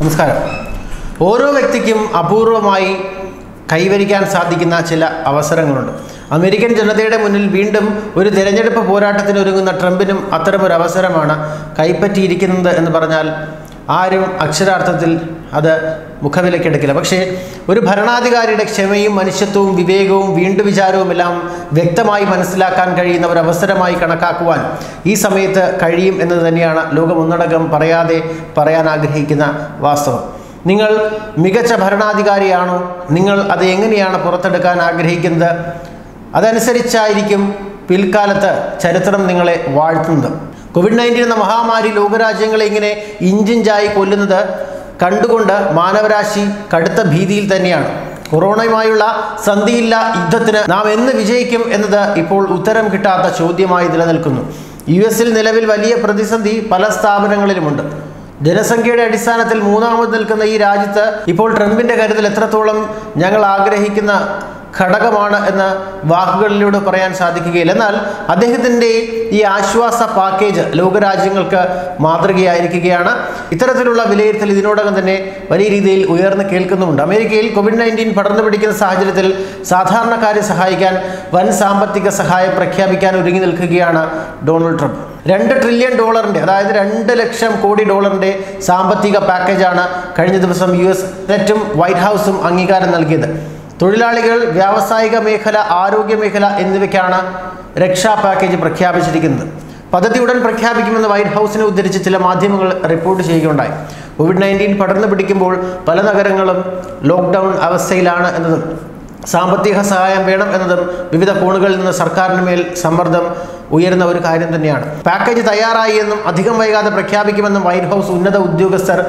നമസ്കാരം. ഓരോ വ്യക്തിക്കും അപൂർവമായി കൈവരിക്കാൻ സാധിക്കുന്ന ചില അവസരങ്ങളുണ്ട്. അമേരിക്കൻ ജനതയുടെ മുന്നിൽ വീണ്ടും ഒരു തിരഞ്ഞെടുപ്പ് പോരാട്ടത്തിന് ഒരുങ്ങുന്ന ട്രംപിനും അത്തരമൊരു അവസരമാണ് കൈപ്പറ്റിയിരിക്കുന്നത് എന്ന് പറഞ്ഞാൽ ആരും അക്ഷരാർത്ഥത്തിൽ അത് മുഖവിലക്കെടുക്കില്ല പക്ഷേ ഒരു ഭരണാധികാരിയുടെ ക്ഷമയും മനുഷ്യത്വവും വിവേകവും വീണ്ടു വിചാരവും എല്ലാം വ്യക്തമായി മനസ്സിലാക്കാൻ കഴിയുന്ന ഒരു അവസരമായി കണക്കാക്കുവാൻ ഈ സമയത്ത് കഴിയും എന്ന് തന്നെയാണ് ലോകമൊന്നടങ്കം പറയാതെ പറയാൻ ആഗ്രഹിക്കുന്ന വാസ്തവം. നിങ്ങൾ മികച്ച ഭരണാധികാരിയാണോ? നിങ്ങൾ അത് എങ്ങനെയാണ് പുറത്തെടുക്കാൻ ആഗ്രഹിക്കുന്നത്? അതനുസരിച്ചായിരിക്കും പിൽക്കാലത്ത് ചരിത്രം നിങ്ങളെ വാഴ്ത്തുന്നത്. കോവിഡ് നയന്റീൻ എന്ന മഹാമാരി ലോകരാജ്യങ്ങളെ ഇങ്ങനെ ഇഞ്ചിഞ്ചായി കൊല്ലുന്നത് കണ്ടുകൊണ്ട് മാനവരാശി കടുത്ത ഭീതിയിൽ തന്നെയാണ്. കൊറോണയുമായുള്ള സന്ധിയില്ല യുദ്ധത്തിന് നാം എന്ന് വിജയിക്കും എന്നത് ഇപ്പോൾ ഉത്തരം കിട്ടാത്ത ചോദ്യമായി നിലനിൽക്കുന്നു. യു എസിൽ നിലവിൽ വലിയ പ്രതിസന്ധി പല സ്ഥാപനങ്ങളിലുമുണ്ട്. ജനസംഖ്യയുടെ അടിസ്ഥാനത്തിൽ മൂന്നാമത് നിൽക്കുന്ന ഈ രാജ്യത്ത് ഇപ്പോൾ ട്രംപിന്റെ കാര്യത്തിൽ എത്രത്തോളം ഞങ്ങൾ ആഗ്രഹിക്കുന്ന ഘടകമാണ് എന്ന് വാക്കുകളിലൂടെ പറയാൻ സാധിക്കുകയില്ല. എന്നാൽ അദ്ദേഹത്തിന്റെ ഈ ആശ്വാസ പാക്കേജ് ലോകരാജ്യങ്ങൾക്ക് മാതൃകയായിരിക്കുകയാണ്. ഇത്തരത്തിലുള്ള വിലയിരുത്തൽ ഇതിനോടകം തന്നെ വലിയ രീതിയിൽ ഉയർന്നു കേൾക്കുന്നുമുണ്ട്. അമേരിക്കയിൽ കോവിഡ് നയന്റീൻ പടർന്നു പിടിക്കുന്ന സാഹചര്യത്തിൽ സാധാരണക്കാരെ സഹായിക്കാൻ വൻ സാമ്പത്തിക സഹായം പ്രഖ്യാപിക്കാൻ ഒരുങ്ങി നിൽക്കുകയാണ് ഡൊണാൾഡ് ട്രംപ്. രണ്ട് ട്രില്യൺ ഡോളറിന്റെ അതായത് രണ്ട് ലക്ഷം കോടി ഡോളറിന്റെ സാമ്പത്തിക പാക്കേജാണ് കഴിഞ്ഞ ദിവസം യു എസ് സെനറ്റും വൈറ്റ് ഹൗസും അംഗീകാരം നൽകിയത്. തൊഴിലാളികൾ വ്യാവസായിക മേഖല ആരോഗ്യ മേഖല എന്നിവയ്ക്കാണ് രക്ഷാ പാക്കേജ് പ്രഖ്യാപിച്ചിരിക്കുന്നത്. പദ്ധതി ഉടൻ പ്രഖ്യാപിക്കുമെന്ന് വൈറ്റ് ഹൗസിനെ ഉദ്ധരിച്ച് ചില മാധ്യമങ്ങൾ റിപ്പോർട്ട് ചെയ്യുകയുണ്ടായി. കോവിഡ് നയന്റീൻ പടർന്നു പിടിക്കുമ്പോൾ പല നഗരങ്ങളും ലോക്ക്ഡൗൺ അവസ്ഥയിലാണ് എന്നതും സാമ്പത്തിക സഹായം വേണം എന്നതും വിവിധ കോണുകളിൽ നിന്ന് സർക്കാരിന് മേൽ സമ്മർദ്ദം ഉയരുന്ന ഒരു കാര്യം തന്നെയാണ്. പാക്കേജ് തയ്യാറായി എന്നും അധികം വൈകാതെ പ്രഖ്യാപിക്കുമെന്നും വൈറ്റ് ഹൗസ് ഉന്നത ഉദ്യോഗസ്ഥർ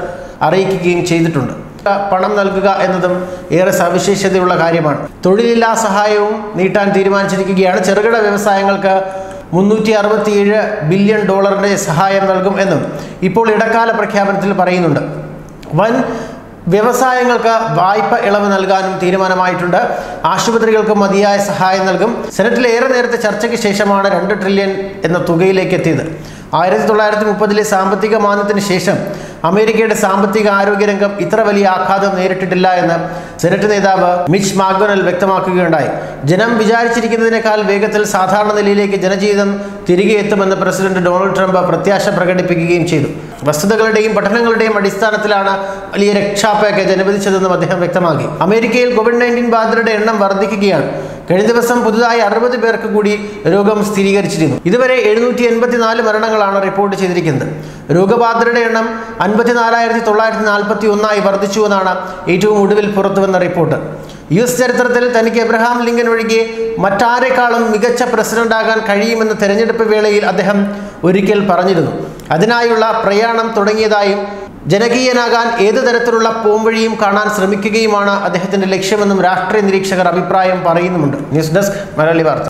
അറിയിക്കുകയും ചെയ്തിട്ടുണ്ട്. പണം നൽകുക എന്നതും ഏറെ സവിശേഷതയുള്ള കാര്യമാണ്. തൊഴിലില്ലാ സഹായവും നീട്ടാൻ തീരുമാനിച്ചിരിക്കുകയാണ് ചെറുകിട വ്യവസായങ്ങൾക്ക് മുന്നൂറ്റി അറുപത്തിയേഴ് ബില്യൺ ഡോളറിന്റെ സഹായം നൽകും എന്നും ഇപ്പോൾ ഇടക്കാല പ്രഖ്യാപനത്തിൽ പറയുന്നുണ്ട്. വൻ വ്യവസായങ്ങൾക്ക് വായ്പ ഇളവ് നൽകാനും തീരുമാനമായിട്ടുണ്ട്. ആശുപത്രികൾക്ക് മതിയായ സഹായം നൽകും. സെനറ്റിൽ ഏറെ നേരത്തെ ചർച്ചയ്ക്ക് ശേഷമാണ് രണ്ട് ട്രില്യൺ എന്ന തുകയിലേക്ക് എത്തിയത്. ആയിരത്തി തൊള്ളായിരത്തി മുപ്പതിലെ സാമ്പത്തിക മാന്ദ്യത്തിന് ശേഷം അമേരിക്കയുടെ സാമ്പത്തിക ആരോഗ്യരംഗം ഇത്ര വലിയ ആഘാതം നേരിട്ടിട്ടില്ല എന്ന് സെനറ്റ് നേതാവ് മിച്ച് മാഗ്വനൽ വ്യക്തമാക്കുകയുണ്ടായി. ജനം വിചാരിച്ചിരിക്കുന്നതിനേക്കാൾ വേഗത്തിൽ സാധാരണ നിലയിലേക്ക് ജനജീവിതം തിരികെ എത്തുമെന്ന് പ്രസിഡന്റ് ഡൊണാൾഡ് ട്രംപ് പ്രത്യാശ പ്രകടിപ്പിക്കുകയും ചെയ്തു. വസ്തുതകളുടെയും പഠനങ്ങളുടെയും അടിസ്ഥാനത്തിലാണ് വലിയ രക്ഷാ പാക്കേജ് അനുവദിച്ചതെന്നും അദ്ദേഹം വ്യക്തമാക്കി. അമേരിക്കയിൽ കോവിഡ് നയന്റീൻ ബാധിതരുടെ എണ്ണം വർദ്ധിക്കുകയാണ്. കഴിഞ്ഞ ദിവസം പുതുതായി അറുപത് പേർക്ക് കൂടി രോഗം സ്ഥിരീകരിച്ചിരുന്നു. ഇതുവരെ എഴുന്നൂറ്റി എൺപത്തിനാല് മരണങ്ങളാണ് റിപ്പോർട്ട് ചെയ്തിരിക്കുന്നത്. രോഗബാധിതരുടെ എണ്ണം അൻപത്തിനാലായിരത്തി തൊള്ളായിരത്തി നാൽപ്പത്തി ഒന്നായി വർദ്ധിച്ചു എന്നാണ് ഏറ്റവും ഒടുവിൽ പുറത്തുവന്ന റിപ്പോർട്ട്. യു എസ് ചരിത്രത്തിൽ തനിക്ക് എബ്രഹാം ലിങ്കൻ ഒഴികെ മറ്റാരെക്കാളും മികച്ച പ്രസിഡന്റാകാൻ കഴിയുമെന്ന് തെരഞ്ഞെടുപ്പ് വേളയിൽ അദ്ദേഹം ഒരിക്കൽ പറഞ്ഞിരുന്നു. അതിനായുള്ള പ്രയാണം തുടങ്ങിയതായും ജനകീയനാകാൻ ഏതു തരത്തിലുള്ള പോംവഴിയും കാണാൻ ശ്രമിക്കുകയുമാണ് അദ്ദേഹത്തിന്റെ ലക്ഷ്യമെന്നും രാഷ്ട്രീയ നിരീക്ഷകർ അഭിപ്രായം പറയുന്നുമുണ്ട്. ന്യൂസ് ഡെസ്ക് മലയാളി വാർത്ത.